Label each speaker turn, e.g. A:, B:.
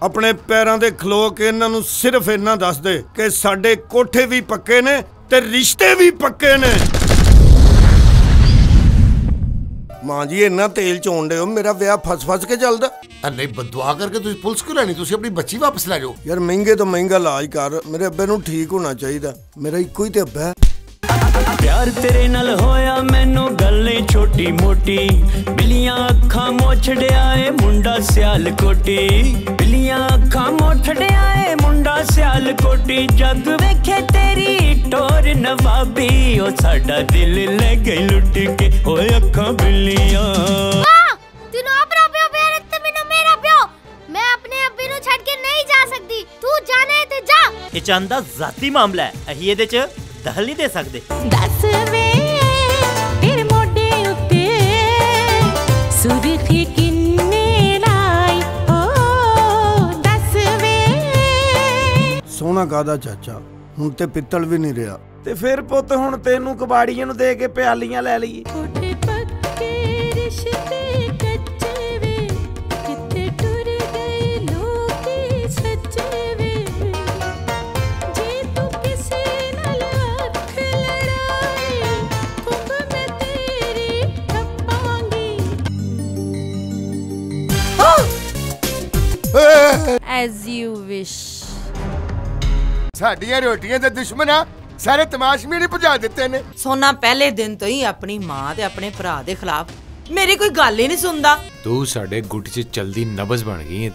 A: ਆਪਣੇ ਪੈਰਾਂ ਤੇ ਖਲੋ ਕੇ ਇਹਨਾਂ ਨੂੰ ਸਿਰਫ ਇੰਨਾ ਦੱਸ ਦੇ ਕਿ ਸਾਡੇ ਕੋਠੇ ਵੀ ਪੱਕੇ ਨੇ ਤੇ ਰਿਸ਼ਤੇ ਵੀ ਪੱਕੇ ਨੇ। ਮਾਂ ਜੀ ਇੰਨਾ ਤੇਲ ਚੋਣ ਦਿਓ ਮੇਰਾ ਵਿਆਹ ਫਸ ਫਸ ਕੇ ਚੱਲਦਾ।
B: ਨਹੀਂ ਬਦਦੁਆ ਕਰਕੇ ਤੁਸੀਂ ਪੁਲਿਸ ਕਿਉਂ ਲੈਣੀ? ਤੁਸੀਂ ਆਪਣੀ ਬੱਚੀ ਵਾਪਸ ਲੈ ਜਾਓ।
A: ਯਾਰ ਮਹਿੰਗੇ ਤੋਂ ਮਹਿੰਗਾ ਇਲਾਜ ਕਰ ਮੇਰੇ ਅੱਬੇ ਨੂੰ ਠੀਕ ਹੋਣਾ ਚਾਹੀਦਾ। ਮੇਰਾ ਇੱਕੋ ਹੀ ਤੇ ਅੱਬਾ ਹੈ।
C: ਪਿਆਰ ਤੇਰੇ ਨਾਲ ਹੋਇਆ ਮੈਨੂੰ ਗੱਲ ਛੋਟੀ ਮੋਟੀ। ਬਿੱਲੀਆਂ ਅੱਖਾਂ ਮੋਛੜਿਆ ਏ ਮੁੰਡਾ ਸਿਆਲ ਕੋਟੀ। ਬਿੱਲੀਆਂ ਅੱਖਾਂ ਮੋਛੜਿਆ ਏ ਮੁੰਡਾ ਸਿਆਲ ਕੋਟੀ। ਜਦ ਵੇਖੇ ਤੇਰੀ ਟੋਰ ਨਵਾਬੀ ਉਹ ਸਾਡਾ ਦਿਲ ਲੈ ਗਈ ਲੁੱਟ ਕੇ। ਓਏ ਅੱਖਾਂ ਬਿੱਲੀਆਂ।
D: ਮਾਂ ਤੈਨੂੰ ਆਪਣਾ ਪਿਓ ਪਿਆਰ ਤੇ ਮੈਨੂੰ ਮੇਰਾ ਪਿਓ। ਮੈਂ ਆਪਣੇ ਅੱਬੇ ਨੂੰ ਛੱਡ ਕੇ ਨਹੀਂ ਜਾ ਸਕਦੀ। ਤੂੰ ਜਾਣੇ ਤੇ ਜਾ।
E: ਇਹ ਚੰਦ ਦਾ ਜ਼ਾਤੀ ਮਾਮਲਾ ਹੈ। ਅਸੀਂ ਇਹਦੇ 'ਚ ਦਖਲ ਨਹੀਂ ਦੇ ਸਕਦੇ।
F: ਦੱਸ ਵੇ ਤੇਰੇ ਮੋਢੇ ਉੱਤੇ ਸੁਰਖੀ ਕਿੰਨੇ ਲਾਈ। ਓ ਦੱਸ ਵੇ।
A: ਸੋਹਣਾ ਕਾਦਾ ਚਾਚਾ ਹੁਣ ਤੇ ਪਿੱਤਲ ਵੀ ਨਹੀਂ ਰਿਹਾ।
G: ਤੇ ਫਿਰ ਪੁੱਤ ਹੁਣ ਤੈਨੂੰ ਕਬਾੜੀਆਂ ਨੂੰ ਦੇ ਕੇ ਪਿਆਲੀਆਂ ਲੈ ਲਈਏ।
H: As you wish.
B: ਸਾਡੀਆਂ ਰੋਟੀਆਂ ਦੇ ਦੁਸ਼ਮਣ ਆ ਸਾਰੇ ਤਮਾਸ਼ਮੀ ਨੇ ਭਜਾ ਦਿੱਤੇ ਨੇ।
I: ਸੋਨਾ ਪਹਿਲੇ ਦਿਨ ਤੋਂ ਹੀ ਆਪਣੀ ਮਾਂ ਤੇ ਆਪਣੇ ਭਰਾ ਦੇ ਖਿਲਾਫ ਮੇਰੀ ਕੋਈ ਗੱਲ ਹੀ ਨਹੀਂ ਸੁਣਦਾ।
J: ਤੂੰ ਸਾਡੇ ਗੁੱਟ 'ਚ ਚਲਦੀ ਨਬਜ਼ ਬਣ ਗਈ ਹੈ